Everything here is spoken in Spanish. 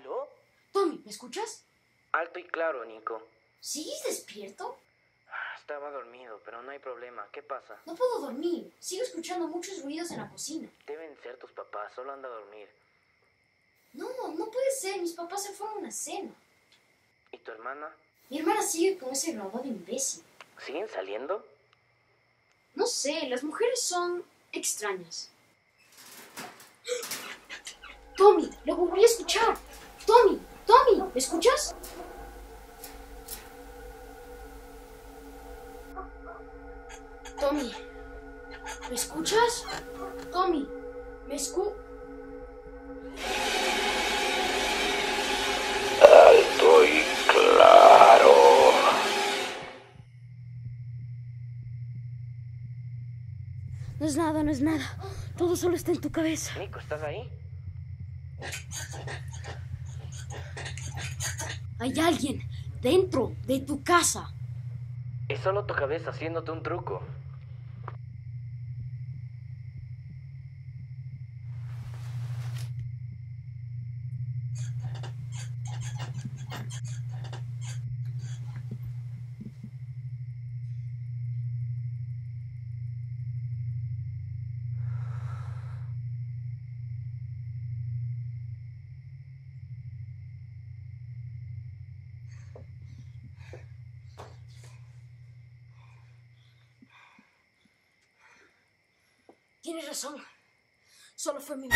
¿Aló? Tommy, ¿me escuchas? Alto y claro, Nico. ¿Sigues despierto? Estaba dormido, pero no hay problema. ¿Qué pasa? No puedo dormir. Sigo escuchando muchos ruidos en la cocina. Deben ser tus papás, solo anda a dormir. No, no puede ser. Mis papás se fueron a una cena. ¿Y tu hermana? Mi hermana sigue con ese graduado imbécil. ¿Siguen saliendo? No sé, las mujeres son extrañas. Tommy, lo volví a escuchar. ¿Me escuchas? Tommy, ¿me escuchas? Tommy, ¿me escu... Alto y claro. No es nada, no es nada. Todo solo está en tu cabeza. Nico, ¿estás ahí? Hay alguien dentro de tu casa. Es solo tu cabeza haciéndote un truco. Tienes razón. Solo fue mi...